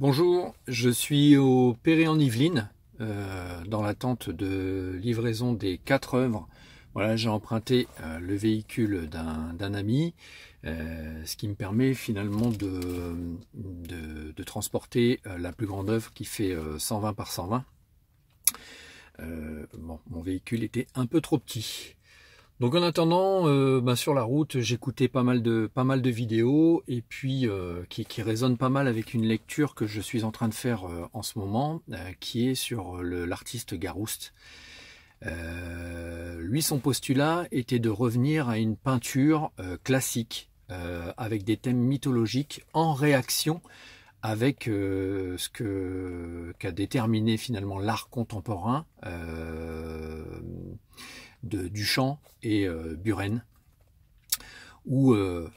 Bonjour, je suis au Perret en Yvelines, euh, dans l'attente de livraison des quatre œuvres. Voilà, j'ai emprunté euh, le véhicule d'un ami, euh, ce qui me permet finalement de, de, transporter la plus grande œuvre qui fait 120 par 120. bon, mon véhicule était un peu trop petit. Donc en attendant, euh, bah, sur la route, j'écoutais pas mal de pas mal de vidéos et puis euh, qui, qui résonnent pas mal avec une lecture que je suis en train de faire euh, en ce moment, qui est sur l'artiste Garouste. lui, son postulat était de revenir à une peinture classique avec des thèmes mythologiques en réaction avec ce que qu'a déterminé finalement l'art contemporain de Duchamp et euh, Buren, où euh,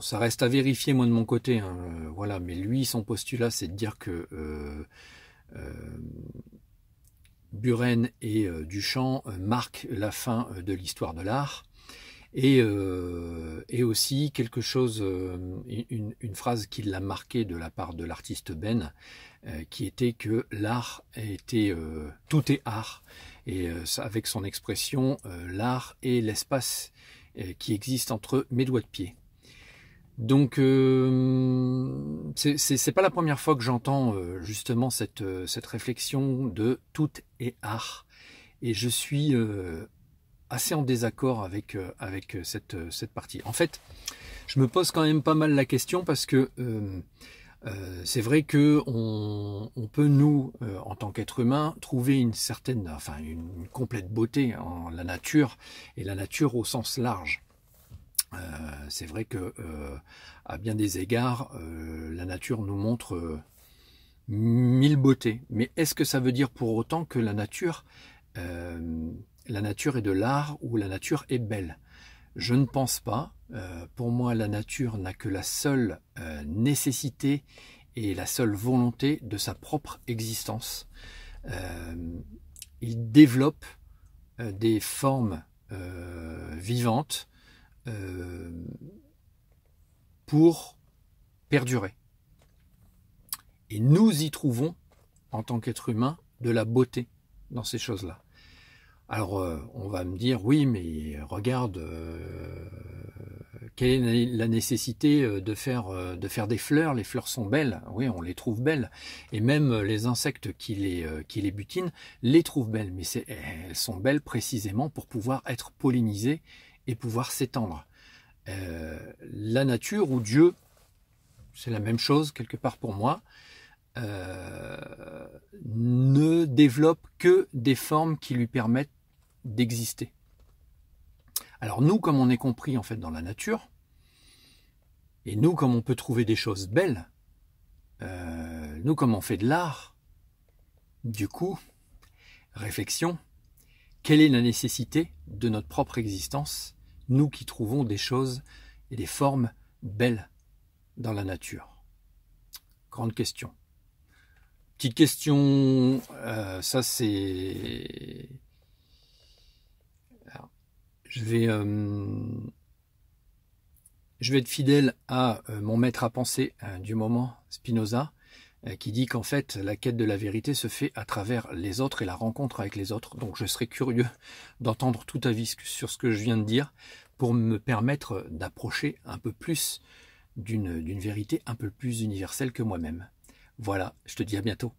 ça reste à vérifier moi de mon côté, hein, euh, voilà, mais lui son postulat c'est de dire que Buren et Duchamp marquent la fin de l'histoire de l'art. Et, aussi quelque chose, une, une phrase qui l'a marqué de la part de l'artiste Ben, qui était que l'art était, tout est art, et euh, avec son expression euh, l'art et l'espace euh, qui existe entre mes doigts de pied. Donc euh, c'est pas la première fois que j'entends justement cette, cette réflexion de tout est art et je suis assez en désaccord avec, avec cette, cette partie. En fait, je me pose quand même pas mal la question parce que euh, c'est vrai que on, peut nous, euh, en tant qu'être humain, trouver une certaine, enfin une, complète beauté en la nature et la nature au sens large. Euh, c'est vrai que à bien des égards, la nature nous montre mille beautés. Mais est-ce que ça veut dire pour autant que la nature, la nature est de l'art ou la nature est belle je ne pense pas. Euh, pour moi, la nature n'a que la seule euh, nécessité et la seule volonté de sa propre existence. Euh, il développe des formes vivantes pour perdurer. Et nous y trouvons, en tant qu'être humain, de la beauté dans ces choses-là. Alors, euh, on va me dire, oui, mais regarde, euh, quelle est la nécessité euh, de faire, de faire des fleurs? Les fleurs sont belles, oui, on les trouve belles. Et même les insectes qui les, qui les butinent les trouvent belles, mais elles sont belles précisément pour pouvoir être pollinisées et pouvoir s'étendre. la nature ou Dieu, c'est la même chose quelque part pour moi. ne développe que des formes qui lui permettent d'exister. Alors nous, comme on est compris en fait dans la nature, et nous, comme on peut trouver des choses belles, euh, nous, comme on fait de l'art, du coup, réflexion, quelle est la nécessité de notre propre existence, nous qui trouvons des choses et des formes belles dans la nature? Grande question. Petite question, euh, ça c'est je vais, euh, je vais être fidèle à euh, mon maître à penser euh, du moment, Spinoza, qui dit qu'en fait la quête de la vérité se fait à travers les autres et la rencontre avec les autres. Donc je serais curieux d'entendre tout avis sur ce que je viens de dire pour me permettre d'approcher un peu plus d'une vérité un peu plus universelle que moi-même. Voilà, je te dis à bientôt.